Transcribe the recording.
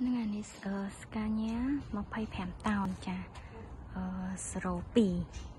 ហ្នឹងអានេះអឺស្កាញ៉ា25តោនចាអឺ02